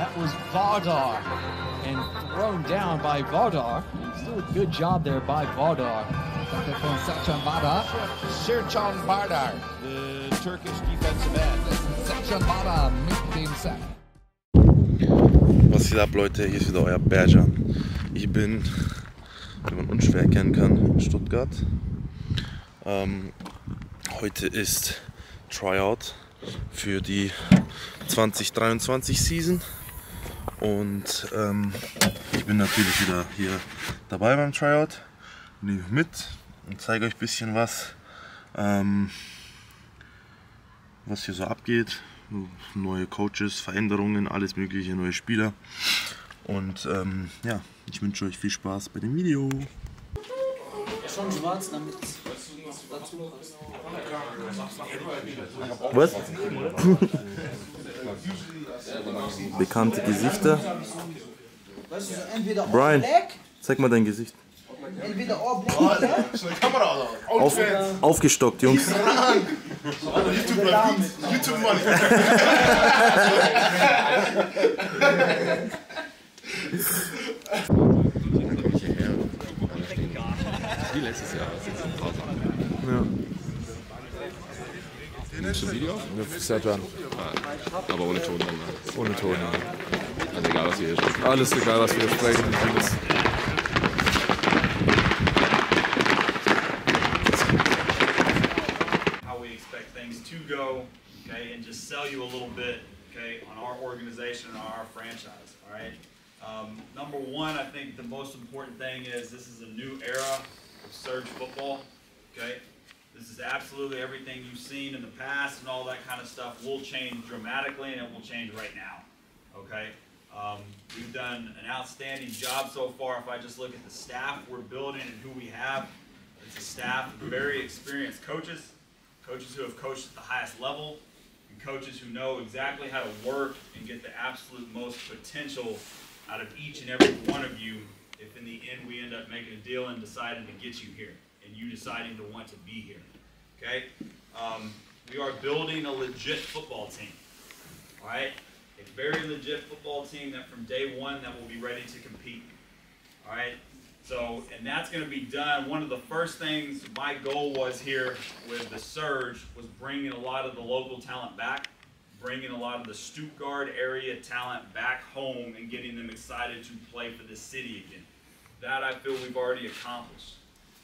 That was Vardar. And thrown down by Vardar. Still a good job there by Vardar. Danke von Sercan Vardar. Sercan Vardar, the Turkish defensive end. Sercan Vardar mit dem Sack. Was geht ab, Leute? Hier ist wieder euer Berjan. Ich bin, wie man unschwer erkennen kann, in Stuttgart. Ähm, heute ist Tryout für die 2023 Season und ähm, ich bin natürlich wieder hier dabei beim Tryout. Nehme mit und zeige euch ein bisschen was, ähm, was hier so abgeht. Neue Coaches, Veränderungen, alles mögliche, neue Spieler. Und ähm, ja, ich wünsche euch viel Spaß bei dem Video. Schon schwarz, damit dazu Was? Bekannte Gesichter. Weißt du, so entweder all Brian. Zeig mal dein Gesicht. entweder all black, ja? Auf, aufgestockt, Jungs. YouTube Money. Wie letztes Jahr, das ist jetzt ein paar Sachen. Ja. Nimmst du Video? Sertan, Ah, aber ohne Ton dann. ne? ohne Ton. Ja. Also egal, was wir hier sprechen. Alles egal, was wir sprechen. Ich finde es how we expect things to go, okay, and just sell you a little bit, okay, on our organization and our franchise, all right? Um, number one, I think the most important thing is this is a new era of surge football, okay? This is absolutely everything you've seen in the past and all that kind of stuff will change dramatically and it will change right now, okay? Um, we've done an outstanding job so far. If I just look at the staff we're building and who we have, it's a staff of very experienced coaches, coaches who have coached at the highest level, and coaches who know exactly how to work and get the absolute most potential out of each and every one of you if in the end we end up making a deal and deciding to get you here and you deciding to want to be here. Okay? Um, we are building a legit football team. All right? A very legit football team that from day one that will be ready to compete. All right? So, and that's going to be done. One of the first things my goal was here with the Surge was bringing a lot of the local talent back, bringing a lot of the Stuttgart area talent back home and getting them excited to play for the city again. That I feel we've already accomplished.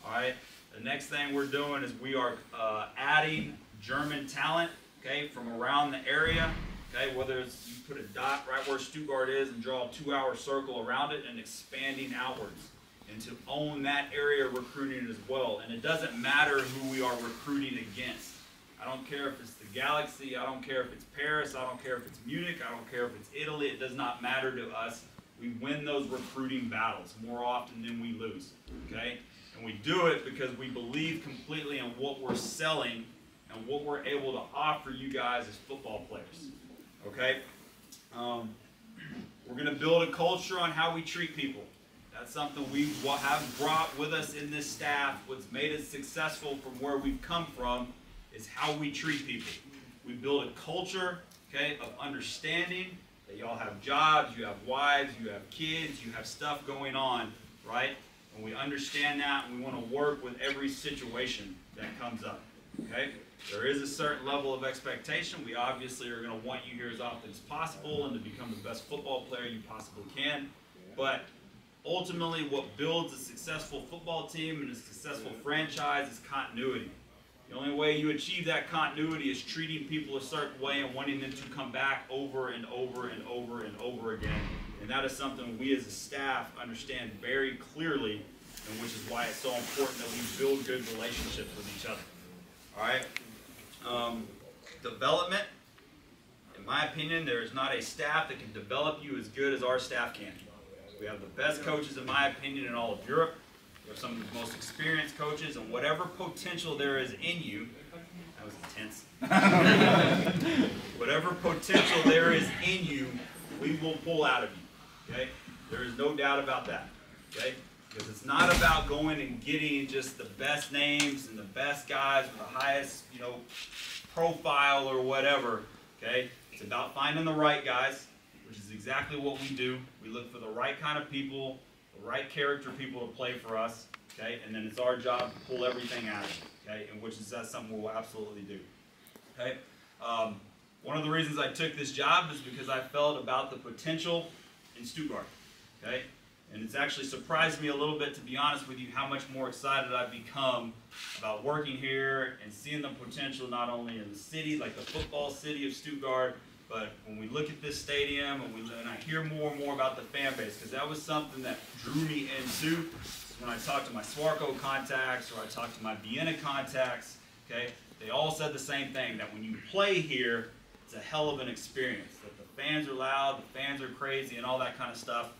All right. The next thing we're doing is we are uh, adding German talent, okay, from around the area. Okay, whether it's you put a dot right where Stuttgart is and draw a two-hour circle around it and expanding outwards and to own that area recruiting as well. And it doesn't matter who we are recruiting against. I don't care if it's the Galaxy, I don't care if it's Paris, I don't care if it's Munich, I don't care if it's Italy, it does not matter to us. We win those recruiting battles more often than we lose. Okay? And we do it because we believe completely in what we're selling and what we're able to offer you guys as football players. Okay? Um, we're going to build a culture on how we treat people. That's something we have brought with us in this staff. What's made us successful from where we've come from is how we treat people. We build a culture, okay, of understanding that y'all have jobs, you have wives, you have kids, you have stuff going on, right? And we understand that and we want to work with every situation that comes up, okay? There is a certain level of expectation. We obviously are going to want you here as often as possible and to become the best football player you possibly can. But ultimately what builds a successful football team and a successful franchise is continuity. The only way you achieve that continuity is treating people a certain way and wanting them to come back over and over and over and over again. And that is something we as a staff understand very clearly, and which is why it's so important that we build good relationships with each other. All right? Um, development, in my opinion, there is not a staff that can develop you as good as our staff can. We have the best coaches, in my opinion, in all of Europe. We're some of the most experienced coaches, and whatever potential there is in you, that was intense. whatever potential there is in you, we will pull out of you. Okay? There is no doubt about that. Okay? Because it's not about going and getting just the best names and the best guys with the highest, you know, profile or whatever. Okay? It's about finding the right guys which is exactly what we do. We look for the right kind of people, the right character people to play for us, okay? And then it's our job to pull everything out of them, okay? And which is that's something we'll absolutely do, okay? Um, one of the reasons I took this job is because I felt about the potential in Stuttgart, okay? And it's actually surprised me a little bit, to be honest with you, how much more excited I've become about working here and seeing the potential not only in the city, like the football city of Stuttgart, but when we look at this stadium and, we, and I hear more and more about the fan base, because that was something that drew me into when I talked to my Swarco contacts or I talked to my Vienna contacts, okay, they all said the same thing, that when you play here, it's a hell of an experience, fans are loud, the fans are crazy, and all that kind of stuff.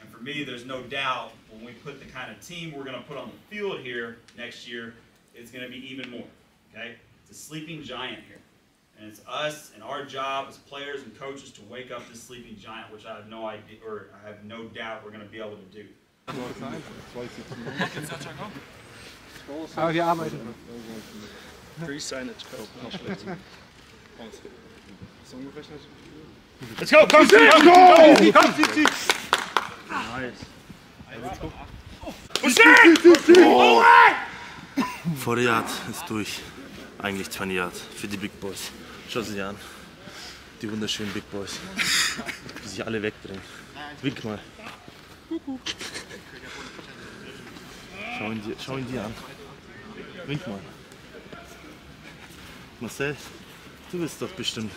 And for me, there's no doubt when we put the kind of team we're going to put on the field here next year, it's going to be even more. Okay? It's a sleeping giant here. And it's us and our job as players and coaches to wake up this sleeping giant, which I have no idea, or I have no doubt we're going to be able to do. Aber wir arbeiten. Let's go, come, come, go! Come, Vorderjahrt ist durch. Eigentlich 20 Yard für die Big Boys. Schau sie dir an. Die wunderschönen Big Boys. Die sich alle wegdrehen. Wink mal. Schau ihn dir, schau ihn dir an. Wink mal. Marcel, du bist doch bestimmt.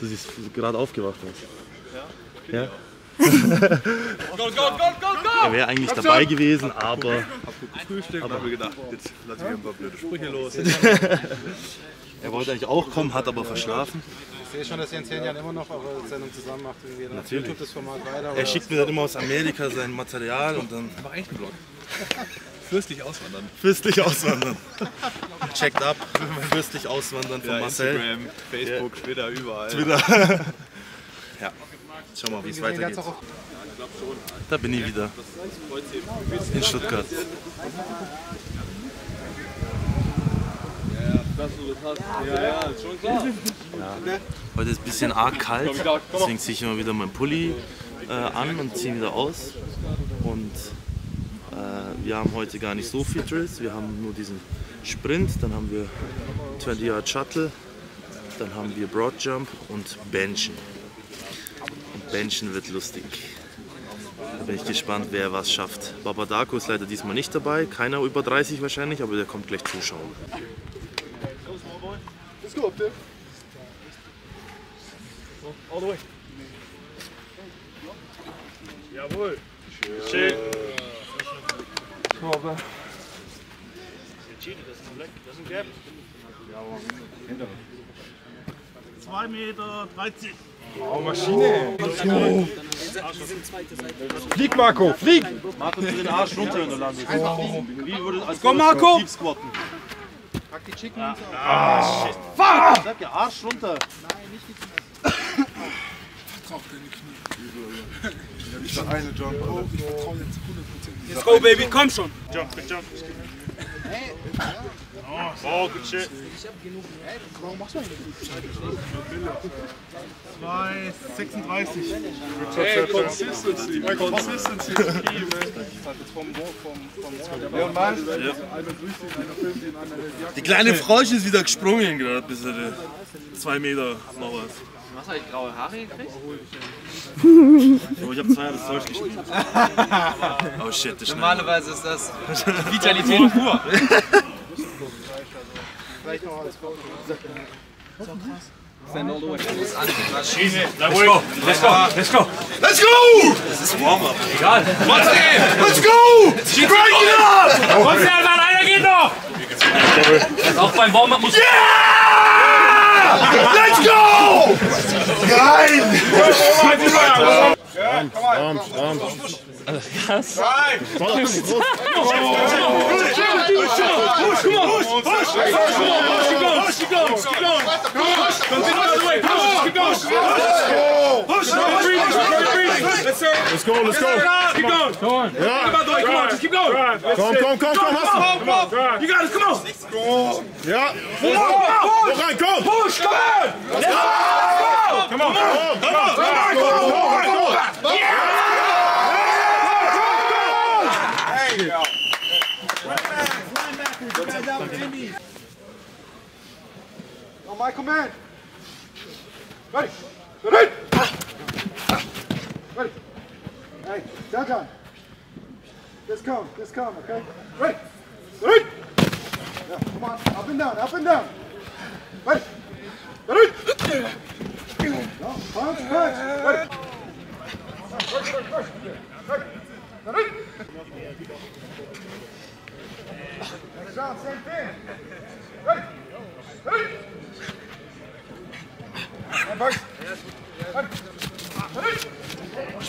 Du siehst gerade aufgewacht aus. Ja? Ja? Er wäre eigentlich dabei gewesen, aber Frühstück und haben wir gedacht, jetzt lassen wir ein paar blöde Sprüche los. er wollte eigentlich auch kommen, hat aber verschlafen. Ich sehe schon, dass ihr in zehn Jahren immer noch eure Sendung zusammen macht. Irgendwie dann Natürlich. YouTube das Format weiter. Er schickt mir dann immer aus Amerika sein Material und dann Mach echt einen Blog. Fürstlich auswandern. fürstlich auswandern. Checkt ab, fürstlich auswandern von Ja, Marcel. Instagram, Facebook, Twitter, überall. Twitter. ja, schau mal, wie es weitergeht. Da bin ich wieder. In Stuttgart. Ja, heute ist ein bisschen arg kalt, deswegen ziehe ich immer wieder meinen Pulli äh, an und ziehe ihn wieder aus. Und wir haben heute gar nicht so viel Drills, wir haben nur diesen Sprint, dann haben wir 20 Yard Shuttle, dann haben wir Broad Jump und Benchen. Und Benchen wird lustig. Da bin ich gespannt, wer was schafft. Babadako ist leider diesmal nicht dabei, keiner über 30 wahrscheinlich, aber der kommt gleich zuschauen. Jawohl. Schön. Zwei Meter 13. Oh, Maschine. Flieg, Marco, flieg! Marco, zu den Arsch runter, wenn du landest. Wie würde als Komm, Marco! Deep squatten. Pack die Chicken Ah, shit. Fuck! Sag ja, Arsch runter. Eine Jump. Let's go, baby, komm schon. Jump, good jump. Oh, good shit. Zwei, 36. Hey, Consistency. Consistency is key, man. Die kleine Frosch ist wieder gesprungen gerade bis er zwei Meter noch was. Was habe ich graue Haare gekriegt? Oh, ich habe zwei Jahre Deutsch gespielt. Oh shit, das. Normalerweise ist das Vitalität pur. Vielleicht noch alles Foto. Let's go, let's go, let's go. Let's go! Das ist Warm-up. Egal. Let's go! Break it up! Komm, Servan, einer geht noch. Auch beim Warm-up muss... Let's go! Nein! Arms, Arms, Arms. Was? Nein! Push, push, push, push, push, push, push, push, push, push, push, push, push, push, push, push, push, push, push, Geil! Let's go, let's go. Keep going. Come on. Yeah. Come on, come on, just keep going. Komm, komm, komm, komm, hast du. Come on. You got it, come on. Let's go. Ja. Come on, come on. Rein, komm. Push, come on. Let's go. Come on! Come on! Come on! Command. Ready. Ready. Ready. Hey, down, down. Just calm, just calm, okay? Ready. Ready. Yeah, come on, up and down, up and down. Ready. Ready. No, punch, punch. Ready. First, first, first. Ready. Ready. Next round, same thing.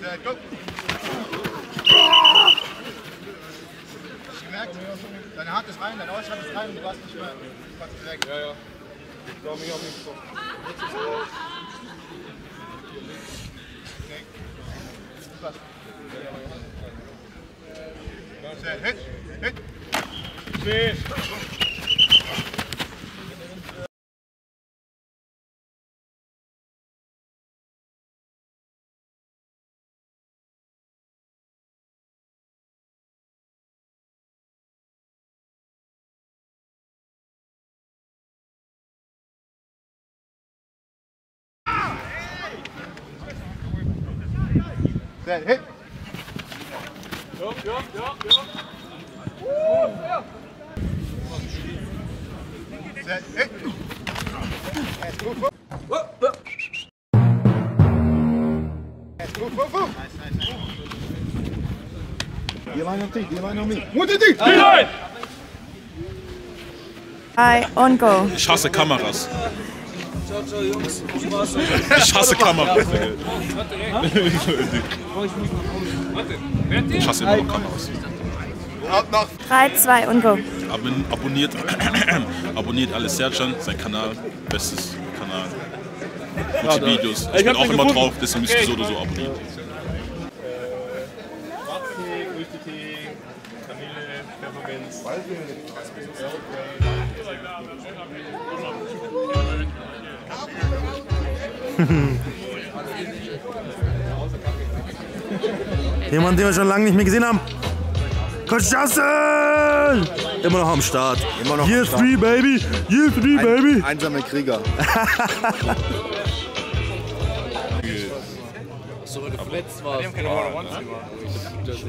Sehr gut. Gemerkt? Deine Hand ist rein, dein Ausschlag ist rein und du hast nicht mehr. Kannst direkt. Ja, ja. Da mich auch nicht gekommen. Ist er raus. Okay. Super. Hit, hit. Fisch. Sehr, hit. Ja, ja, ja, ja. Sehr, hit. Er ist gut. Er ist gut, gut, gut. D-line on T, D-line on me. One, two, three. D-line! Drei und go. Ich hasse Kameras. Ich hasse Kameras. Ich hasse immer noch Kameras. Drei, zwei und go. Abon abonniert, abonniert alles Serjan, sein Kanal, bestes Kanal. Gute Videos. Ich Ich bin auch immer gefunden. drauf, deswegen müsst ihr so oder so abonnieren. Jemand, den wir schon lange nicht mehr gesehen haben. Coach Justin! Immer noch am Start. Immer noch Year am Start. 3, Baby! Year 3, Baby! Einsame Krieger. So gefletzt war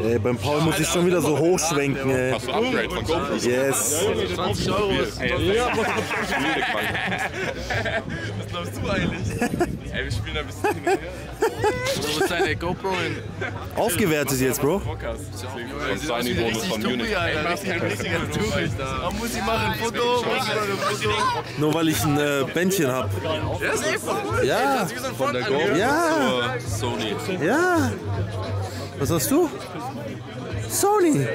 Ey, beim Paul muss ich schon wieder so hochschwenken, ey. Hast du Upgrade von GoPro? Yes. 20 Euro ist Ja, Was glaubst du eigentlich? Ey, wir spielen ein bisschen hin und her. So mit seiner GoPro in Aufgewertet jetzt, Bro. Und seine Bonus von Munich. Ey, mach kein richtiges Tuch. Da muss ich machen ein Foto, muss ich ein Foto. Nur weil ich ein äh, Bändchen hab. Ja, Von der GoPro Ja. zur Sony. Ja. Was hast du? Sony.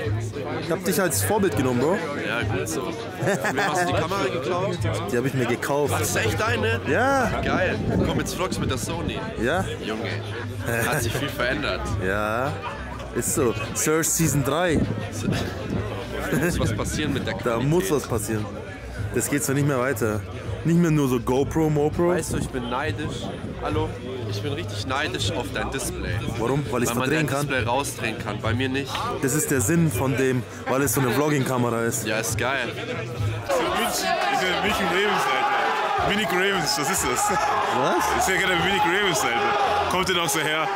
Ich hab dich als Vorbild genommen, Bro. Ja, gut so. Wem hast du die Kamera geklaut? Die habe ich mir gekauft. Das ist echt deine? Ja. Geil. Komm, jetzt vlogs mit der Sony. Ja. Junge, hat sich viel verändert. Ja. Ist so. Search Season 3. Da muss was passieren mit der Da muss was passieren. Das geht so nicht mehr weiter. Nicht mehr nur so GoPro, MoPro. Weißt du, ich bin neidisch. Hallo? Ich bin richtig neidisch auf dein Display. Warum? Weil Weil man verdrehen dein kann? Display rausdrehen kann. Bei mir nicht. Das ist der Sinn von dem, weil es so eine Vlogging-Kamera ist. Ja, ist geil. Diese München Ravens, Alter. Munich Ravens, was ist das? Was? Ich sehe gerade Munich Ravens, Alter. Kommt der noch so her?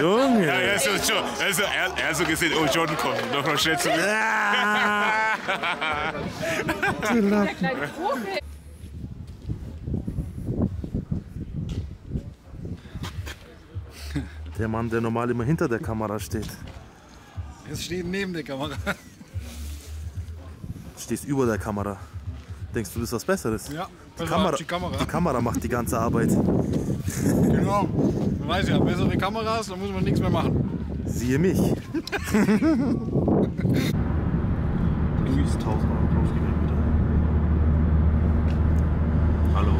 Junge. Ja, er ist so, schon- er ist so, er, er hat so gesehen, oh, Jordan kommt. Noch mal schnell zu mir. Der Mann, der normal immer hinter der Kamera steht. Jetzt steht neben der Kamera. Stehst über der Kamera. Denkst du, das ist was Besseres? Ja. Die Kamera, die Kamera. die Kamera macht die ganze Arbeit. Genau. Man weiß ja, bessere Kameras, dann muss man nichts mehr machen. Siehe mich. Luis 1000 Euro draufgegeben wieder. Hallo.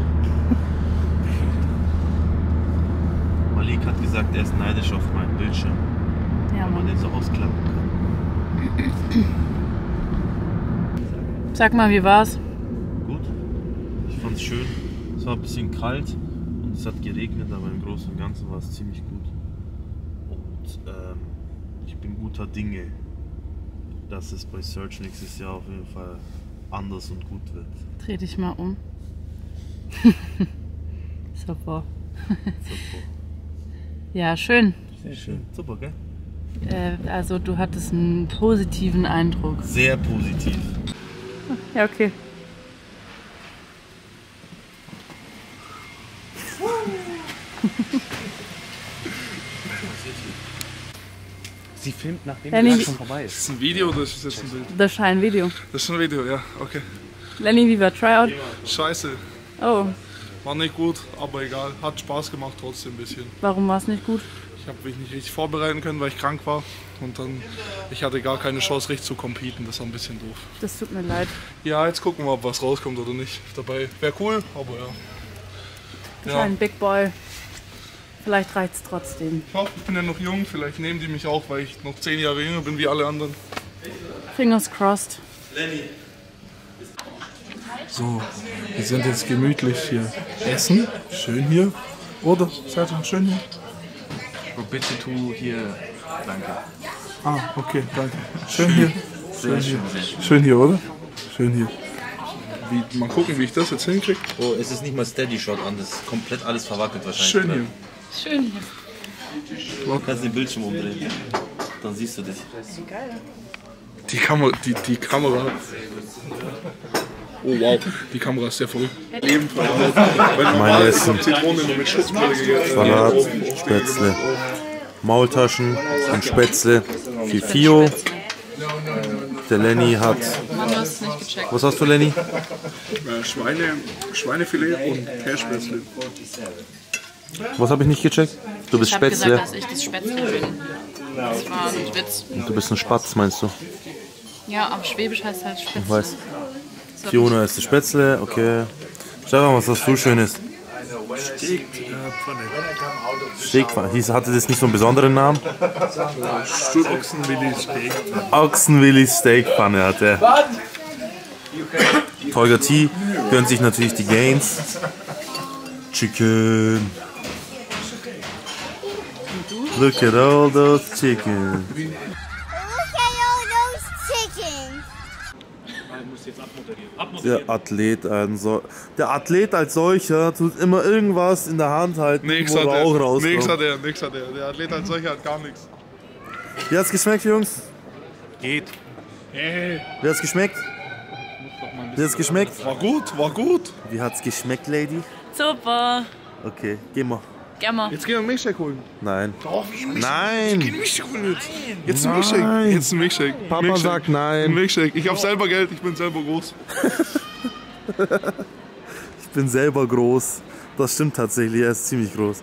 Malik hat gesagt, er ist neidisch auf meinen Bildschirm. Ja, wenn man den so ausklappen kann. Sag mal, wie war's? Gut. Ich fand's schön. Es war ein bisschen kalt und es hat geregnet, aber im Großen und Ganzen war es ziemlich gut. Und ähm, ich bin guter Dinge, dass es bei Search nächstes Jahr auf jeden Fall anders und gut wird. Dreh dich mal um. Super. Super. Ja, schön. Sehr schön. Super, gell? Äh, also du hattest einen positiven Eindruck. Sehr positiv. Ja, okay. Sie filmt, nachdem Lenny, die schon vorbei Ist ist. das ein Video oder ist das jetzt ein Bild? Das ist ein Video. Das ist ein Video, ja, okay. Lenny, wie war Tryout? Scheiße. Oh, War nicht gut, aber egal. Hat Spaß gemacht trotzdem ein bisschen. warum war es nicht gut? Ich habe mich nicht richtig vorbereiten können, weil ich krank war. Und dann, ich hatte gar keine Chance, richtig zu competen. Das war ein bisschen doof. Das tut mir leid. Ja, jetzt gucken wir, ob was rauskommt oder nicht. Dabei wäre cool, aber ja. Du Ja. ein Big Boy. Vielleicht reicht's trotzdem. Ich hoffe, ich bin ja noch jung. Vielleicht nehmen die mich auch, weil ich noch zehn Jahre jünger bin wie alle anderen. Fingers crossed. So, wir sind jetzt gemütlich hier essen. Schön hier. Oder? Seid ihr schön hier? Oh, bitte tu hier. Danke. Ah, okay, danke. Schön hier. Sehr Schön schön, hier. schön. Hier, oder? Schön hier. Wie, mal gucken, wie ich das jetzt hinkriege. Oh, es ist nicht mal Steady Shot an, das ist komplett alles verwackelt wahrscheinlich. Schön oder? hier. Schön hier. Du kannst den Bildschirm umdrehen. Dann siehst du dich. Die Kamera, die, die Kamera. Oh wow, die Kamera ist sehr verrückt. Leben Mein Essen. Salat, Spätzle, Maultaschen und Spätzle. Fifio. Der Lenny hat. Was hast du, Lenny? Äh, Schweine, Schweinefilet und Kässpätzle. Was habe ich nicht gecheckt? Du bist Ich Spätzle. gesagt, dass ich das Spätzle bin. Das war ein Witz. Du bist ein Spatz, meinst du? Ja, aber Schwäbisch heißt halt Spätzle. Ich weiß. Fiona ist das Spätzle, okay. Stefan, was hast du Schönes? Steakpfanne. Hieß, hatte das nicht so einen besonderen Namen? Ochsenwilli Steak. Ochsenwilli Steakpfanne hat er. Tolga T gönnt sich natürlich die Gains. Chicken. Look at all those chicken. Der Athlet, ein so der Athlet als solcher tut immer irgendwas in der Hand halten, Nix wo hat er. rauskommt. Nix hat er, nix hat er. Der Athlet als solcher hat gar nichts. Wie hat's geschmeckt, Jungs? Geht. Hey. Wie hat's geschmeckt? Wie hat's geschmeckt? War gut, war gut. Wie hat's geschmeckt, Lady? Super. Okay, geh mal. Gerne mal. Jetzt gehen wir einen Milchshake holen. Nein. Doch, wie ein Milchshake. Nein. Geh einen Milchshake holen jetzt. Jetzt ein Milchshake. Jetzt ein Milchshake. Papa Milchshake. sagt nein. Ein Milchshake. Ich hab selber Geld, ich bin selber groß. Ich bin selber groß. Das stimmt tatsächlich, er ist ziemlich groß.